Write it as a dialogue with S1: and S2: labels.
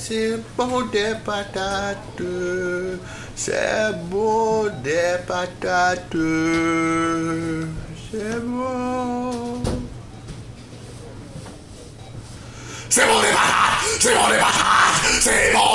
S1: C'est bon des patates. C'est bon des patates. C'est bon.
S2: C'est bon des patates, c'est bon des patates, c'est bon.